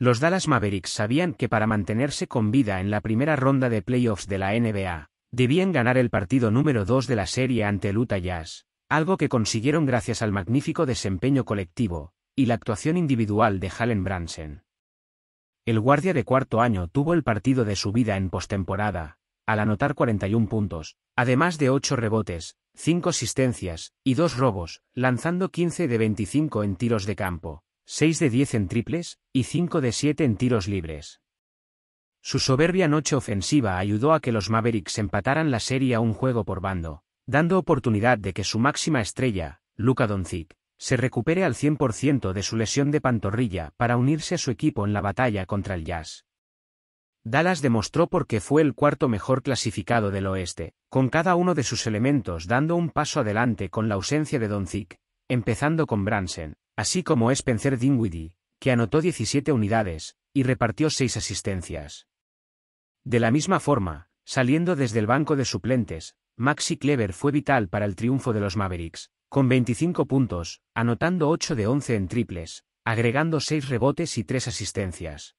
Los Dallas Mavericks sabían que para mantenerse con vida en la primera ronda de playoffs de la NBA, debían ganar el partido número 2 de la serie ante el Utah Jazz, algo que consiguieron gracias al magnífico desempeño colectivo y la actuación individual de Jalen Branson. El guardia de cuarto año tuvo el partido de su vida en postemporada, al anotar 41 puntos, además de 8 rebotes, 5 asistencias y 2 robos, lanzando 15 de 25 en tiros de campo, 6 de 10 en triples, y 5 de 7 en tiros libres. Su soberbia noche ofensiva ayudó a que los Mavericks empataran la serie a un juego por bando, dando oportunidad de que su máxima estrella, Luka Doncic, se recupere al 100% de su lesión de pantorrilla para unirse a su equipo en la batalla contra el Jazz. Dallas demostró por qué fue el cuarto mejor clasificado del oeste, con cada uno de sus elementos dando un paso adelante con la ausencia de Doncic, empezando con Branson, así como Spencer Dinwiddie, que anotó 17 unidades, y repartió 6 asistencias. De la misma forma, saliendo desde el banco de suplentes, Maxi Kleber fue vital para el triunfo de los Mavericks, con 25 puntos, anotando 8 de 11 en triples, agregando 6 rebotes y 3 asistencias.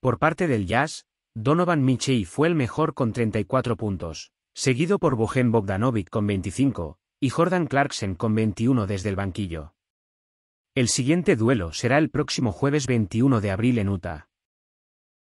Por parte del Jazz, Donovan Mitchell fue el mejor con 34 puntos, seguido por Bojan Bogdanovic con 25, y Jordan Clarkson con 21 desde el banquillo. El siguiente duelo será el próximo jueves 21 de abril en Utah.